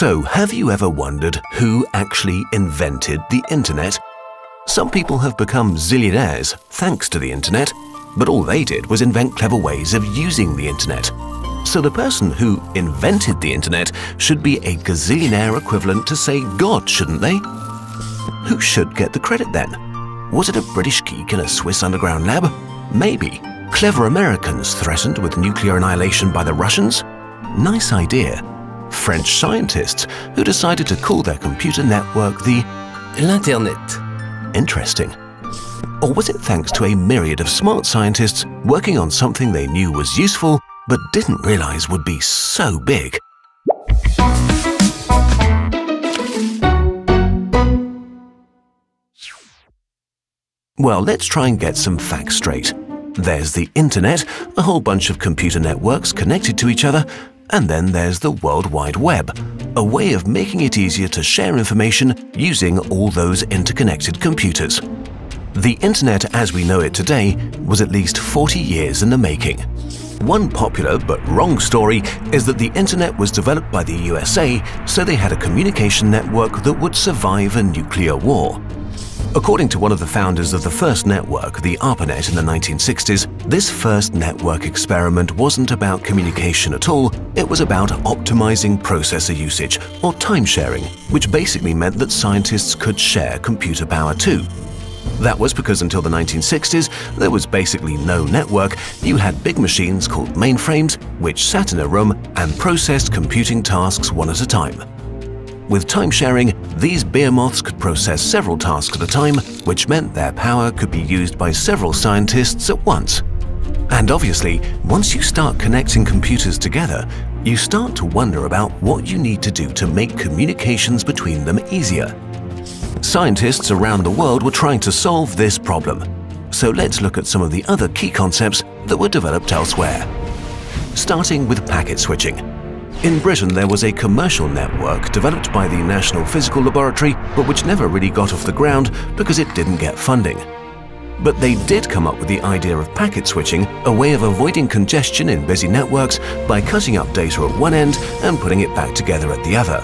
So, have you ever wondered who actually invented the internet? Some people have become zillionaires thanks to the internet, but all they did was invent clever ways of using the internet. So the person who invented the internet should be a gazillionaire equivalent to, say, God, shouldn't they? Who should get the credit then? Was it a British geek in a Swiss underground lab? Maybe. Clever Americans threatened with nuclear annihilation by the Russians? Nice idea. French scientists who decided to call their computer network the L'Internet. Interesting. Or was it thanks to a myriad of smart scientists working on something they knew was useful but didn't realize would be so big? Well, let's try and get some facts straight. There's the internet, a whole bunch of computer networks connected to each other, and then there's the World Wide Web, a way of making it easier to share information using all those interconnected computers. The internet as we know it today was at least 40 years in the making. One popular but wrong story is that the internet was developed by the USA so they had a communication network that would survive a nuclear war. According to one of the founders of the first network, the ARPANET in the 1960s, this first network experiment wasn't about communication at all, it was about optimizing processor usage, or time sharing, which basically meant that scientists could share computer power too. That was because until the 1960s, there was basically no network, you had big machines called mainframes, which sat in a room and processed computing tasks one at a time. With time sharing, these behemoths could process several tasks at a time, which meant their power could be used by several scientists at once. And obviously, once you start connecting computers together, you start to wonder about what you need to do to make communications between them easier. Scientists around the world were trying to solve this problem. So let's look at some of the other key concepts that were developed elsewhere. Starting with packet switching. In Britain, there was a commercial network developed by the National Physical Laboratory, but which never really got off the ground because it didn't get funding. But they did come up with the idea of packet switching, a way of avoiding congestion in busy networks by cutting up data at one end and putting it back together at the other.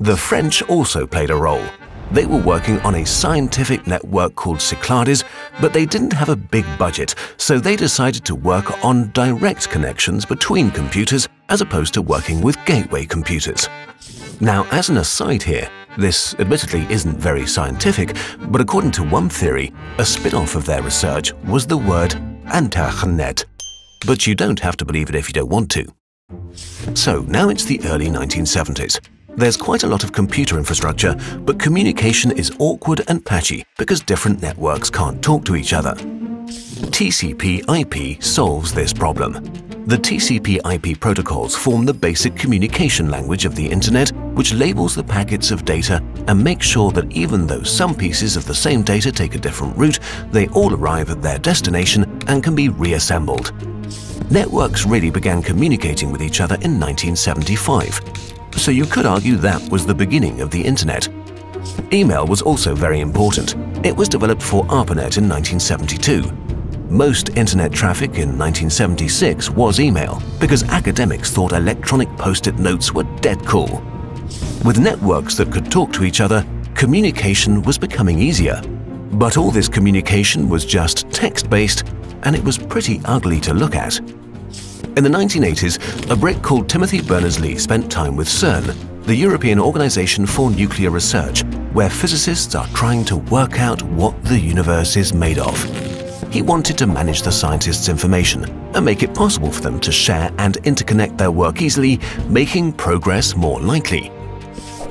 The French also played a role. They were working on a scientific network called Cyclades, but they didn't have a big budget, so they decided to work on direct connections between computers as opposed to working with gateway computers. Now, as an aside here, this admittedly isn't very scientific, but according to one theory, a spin-off of their research was the word Internet. But you don't have to believe it if you don't want to. So now it's the early 1970s. There's quite a lot of computer infrastructure, but communication is awkward and patchy because different networks can't talk to each other. TCP/IP solves this problem. The TCP/IP protocols form the basic communication language of the Internet, which labels the packets of data and makes sure that even though some pieces of the same data take a different route, they all arrive at their destination and can be reassembled. Networks really began communicating with each other in 1975, so you could argue that was the beginning of the Internet. Email was also very important. It was developed for ARPANET in 1972. Most internet traffic in 1976 was email, because academics thought electronic post-it notes were dead cool. With networks that could talk to each other, communication was becoming easier. But all this communication was just text-based, and it was pretty ugly to look at. In the 1980s, a Brit called Timothy Berners-Lee spent time with CERN, the European Organization for Nuclear Research, where physicists are trying to work out what the universe is made of. He wanted to manage the scientists' information and make it possible for them to share and interconnect their work easily, making progress more likely.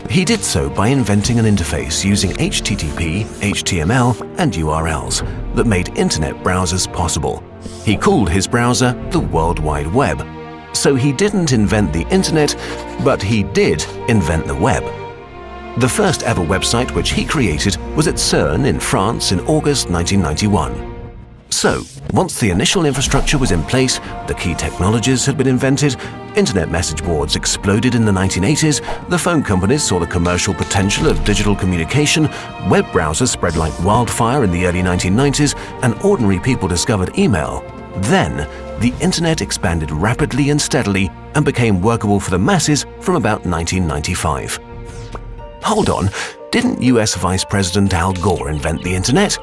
He did so by inventing an interface using HTTP, HTML, and URLs that made internet browsers possible. He called his browser the World Wide Web. So he didn't invent the internet, but he did invent the web. The first ever website which he created was at CERN in France in August 1991. So, once the initial infrastructure was in place, the key technologies had been invented, internet message boards exploded in the 1980s, the phone companies saw the commercial potential of digital communication, web browsers spread like wildfire in the early 1990s, and ordinary people discovered email, Then, the internet expanded rapidly and steadily and became workable for the masses from about 1995. Hold on, didn't US Vice President Al Gore invent the internet?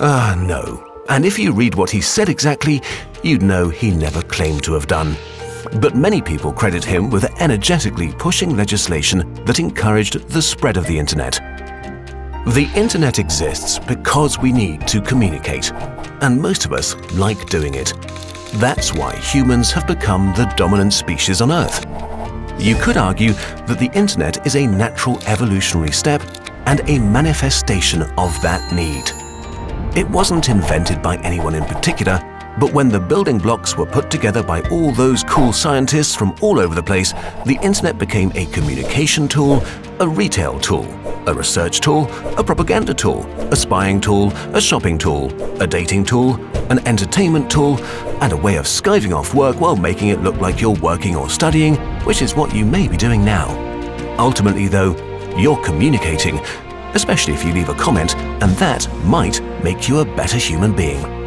Ah, uh, no. And if you read what he said exactly, you'd know he never claimed to have done. But many people credit him with energetically pushing legislation that encouraged the spread of the internet. The internet exists because we need to communicate, and most of us like doing it. That's why humans have become the dominant species on Earth. You could argue that the internet is a natural evolutionary step and a manifestation of that need. It wasn't invented by anyone in particular, but when the building blocks were put together by all those cool scientists from all over the place, the internet became a communication tool, a retail tool, a research tool, a propaganda tool, a spying tool, a shopping tool, a dating tool, an entertainment tool, and a way of skiving off work while making it look like you're working or studying, which is what you may be doing now. Ultimately, though, you're communicating, especially if you leave a comment, and that might make you a better human being.